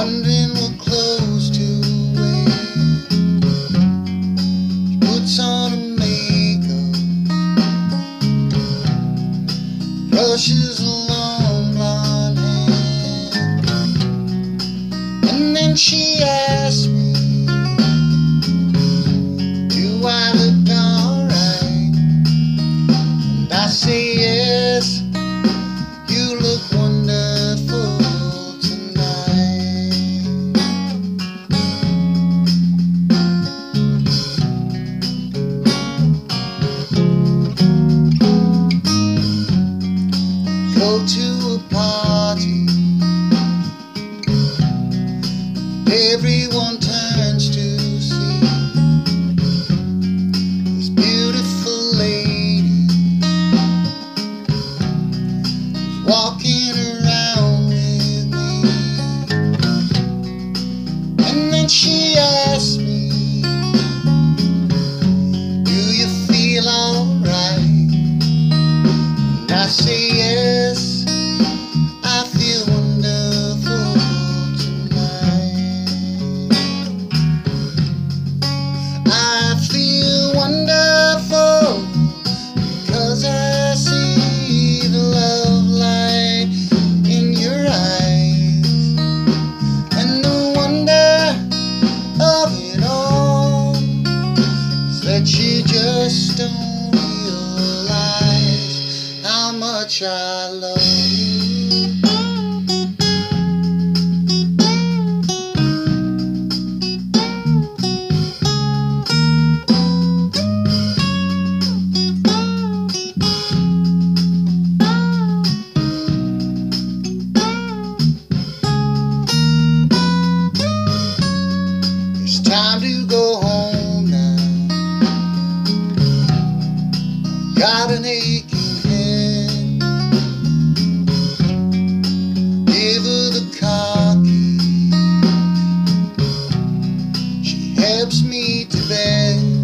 wondering what clothes to wear. She puts on her makeup, brushes long blonde hair, and then she asks me, Do I look good? go to a party. Everyone turns to see this beautiful lady walking around with me. And then she asks me, Do you feel alright? And I say, Yeah. Just don't realize how much I love you. An aching head. Give her the car. She helps me to bed.